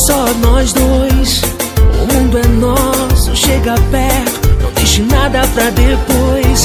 só nós dois. O mundo é nosso, chega perto, não deixe nada pra depois.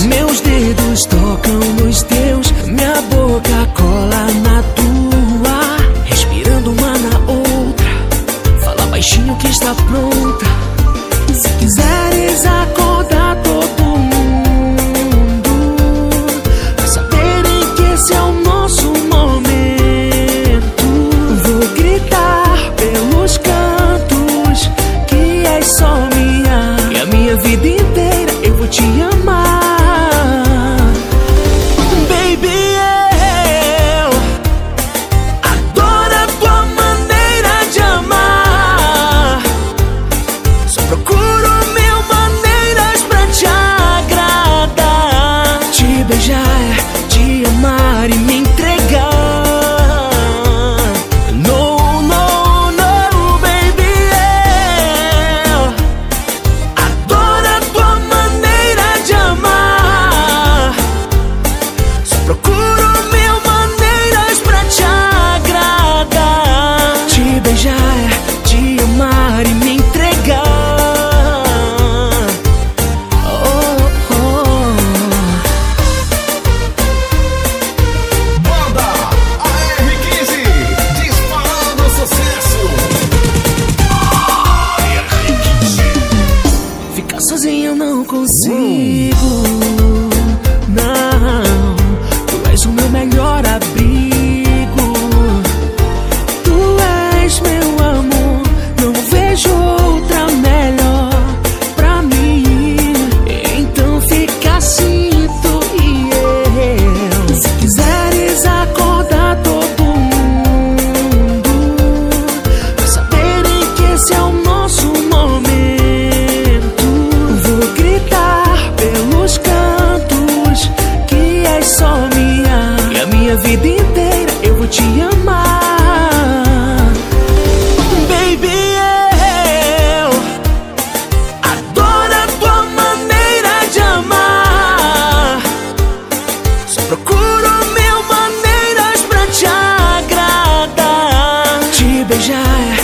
consigo. minha vida inteira eu vou te amar. Baby, eu adoro a tua maneira de amar. Só procuro mil maneiras pra te agradar, te beijar